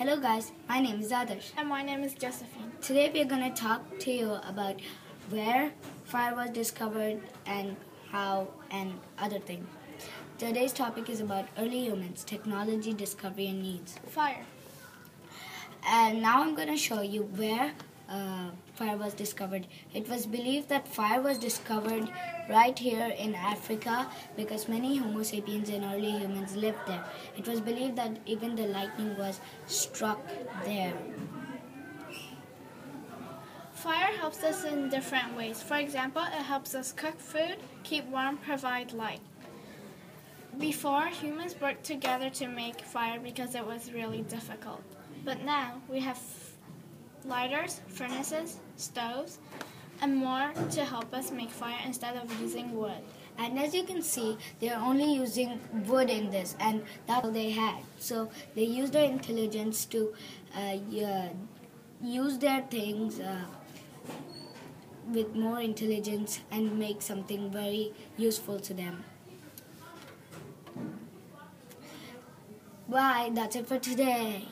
Hello guys, my name is Adarsh. And my name is Josephine. Today we are going to talk to you about where fire was discovered and how and other things. Today's topic is about early humans, technology, discovery and needs. Fire. And now I'm going to show you where uh, fire was discovered. It was believed that fire was discovered right here in Africa because many Homo sapiens and early humans lived there. It was believed that even the lightning was struck there. Fire helps us in different ways. For example, it helps us cook food, keep warm, provide light. Before, humans worked together to make fire because it was really difficult. But now we have lighters, furnaces, stoves, and more to help us make fire instead of using wood. And as you can see, they're only using wood in this, and that's all they had. So they used their intelligence to uh, yeah, use their things uh, with more intelligence and make something very useful to them. Bye, that's it for today.